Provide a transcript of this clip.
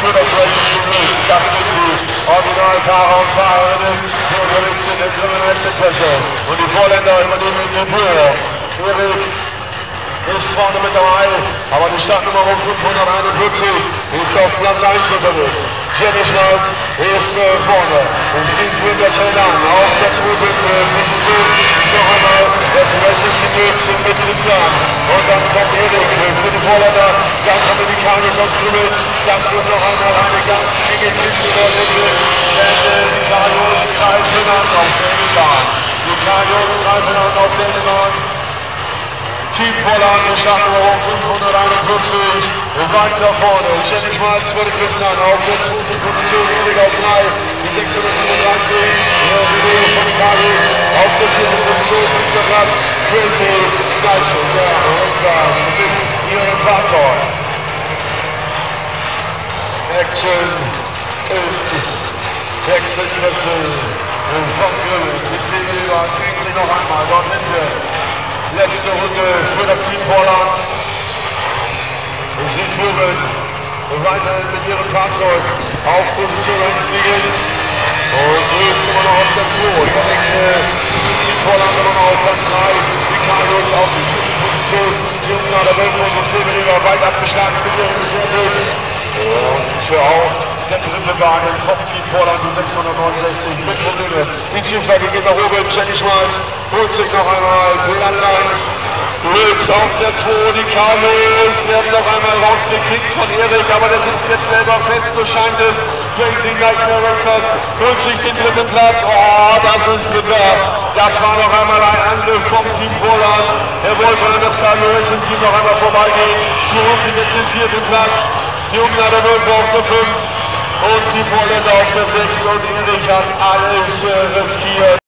Für das Racing Team Mix. Das sind die Originalfahrer und Fahrerinnen, unterwegs sind in Kriminalexpresse. Und die Vorländer übernehmen die Führung. Erik ist vorne mit dabei, aber die Startnummer um 541 ist auf Platz 1 unterwegs. Jenny Schmalz ist äh, vorne. Siegfried das Helan auf der zweiten äh, Position. Noch einmal das Racing Team mit Christian. Und dann kommt Erik für die Vorländer. Dann kommen die Kanis aus Krümmel. Das wird noch einmal eine ganz enge Kiste dort hinten. Denn die greifen an auf der Bahn. Die Kanios greifen an auf der Bahn. Team Vorlage, Startnummer 541, weiter vorne, Jenny Schmalz vor dem Christian auf der zweiten Position, Erik auf 3, die 635, Video von Karius auf der vierten Position, fünfter Platz, Crazy Nigel, der Rosas mit ihrem Fahrzeug. In Wechselkessel Grill, Betriebe überträgt sich noch einmal dort hinten. Letzte Runde für das Team Vorland. Sie führen weiterhin mit ihrem Fahrzeug auf Position 1 liegend. Und jetzt immer noch auf der 2. Überlegt das Team Vorland immer noch auf Platz 3. Ricardos auf die vierte Position. Die Ungarn der Welt und Friedricher weit abgeschlagen mit ihrem Und auch der dritte Wagen vom Team Vorland, die 669 mit Probleme. Die Zielflagge geht nach oben. Jenny Schmalz holt sich noch einmal Platz 1. Lutz auf der 2, die Carlos werden noch einmal rausgekickt von Erik, aber der sitzt jetzt selber fest, so scheint es. Crazy Nightmare Racers holt sich den dritten Platz. Oh, das ist bitter. Das war noch einmal ein Angriff vom Team Vorland. Er wollte an das Carlos Team noch einmal vorbeigehen. Die holen sich jetzt den vierten Platz. Ungarn der Wölfe auf der 5 und die Vorländer auf der 6 und Erich hat alles äh, riskiert.